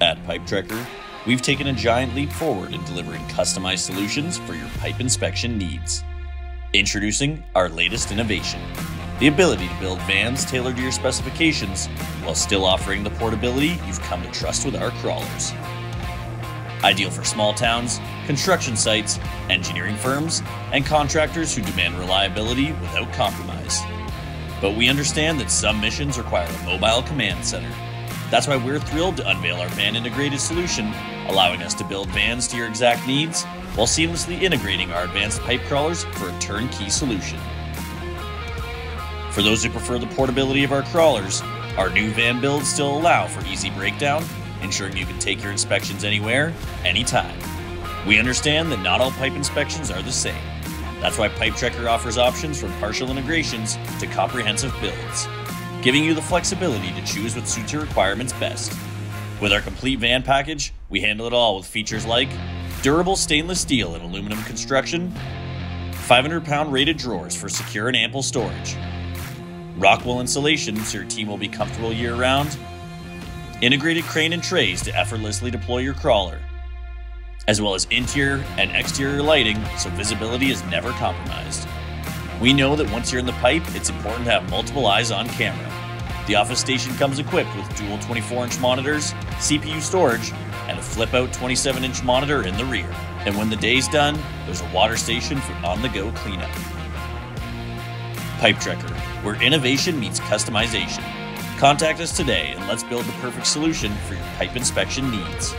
At Pipe Trekker, we've taken a giant leap forward in delivering customized solutions for your pipe inspection needs. Introducing our latest innovation the ability to build vans tailored to your specifications while still offering the portability you've come to trust with our crawlers. Ideal for small towns, construction sites, engineering firms, and contractors who demand reliability without compromise. But we understand that some missions require a mobile command center. That's why we're thrilled to unveil our van integrated solution, allowing us to build vans to your exact needs while seamlessly integrating our advanced pipe crawlers for a turnkey solution. For those who prefer the portability of our crawlers, our new van builds still allow for easy breakdown, ensuring you can take your inspections anywhere, anytime. We understand that not all pipe inspections are the same. That's why Pipe Trekker offers options from partial integrations to comprehensive builds, giving you the flexibility to choose what suits your requirements best. With our complete van package, we handle it all with features like durable stainless steel and aluminum construction, 500 pound rated drawers for secure and ample storage, Rockwool insulation so your team will be comfortable year round, integrated crane and trays to effortlessly deploy your crawler, as well as interior and exterior lighting so visibility is never compromised. We know that once you're in the pipe, it's important to have multiple eyes on camera. The office station comes equipped with dual 24 inch monitors, CPU storage, and a flip out 27 inch monitor in the rear. And when the day's done, there's a water station for on the go cleanup. Pipe Trekker, where innovation meets customization. Contact us today and let's build the perfect solution for your pipe inspection needs.